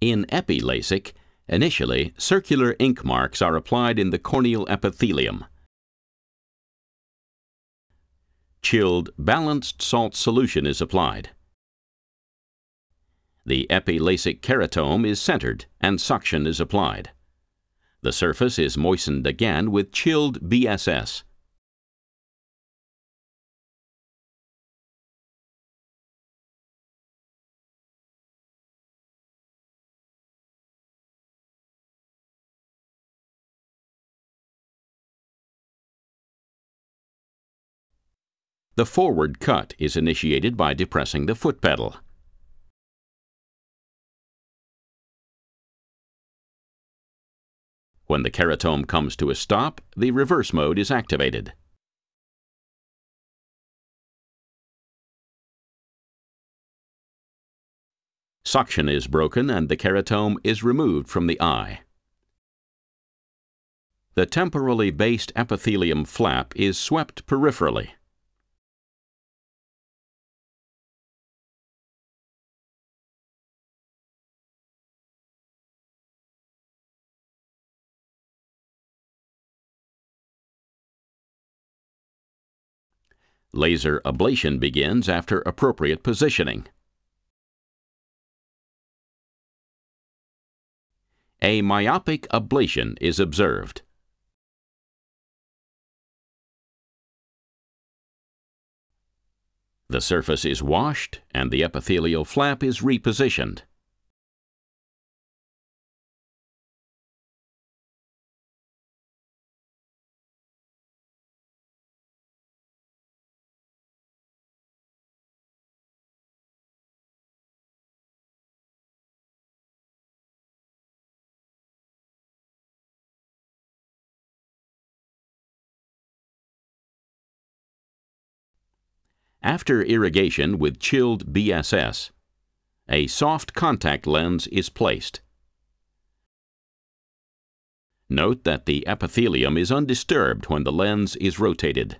In epi-LASIK, initially circular ink marks are applied in the corneal epithelium. Chilled balanced salt solution is applied. The epi-LASIK keratome is centered and suction is applied. The surface is moistened again with chilled BSS. The forward cut is initiated by depressing the foot pedal. When the keratome comes to a stop, the reverse mode is activated. Suction is broken and the keratome is removed from the eye. The temporally based epithelium flap is swept peripherally. Laser ablation begins after appropriate positioning. A myopic ablation is observed. The surface is washed and the epithelial flap is repositioned. After irrigation with chilled BSS, a soft contact lens is placed. Note that the epithelium is undisturbed when the lens is rotated.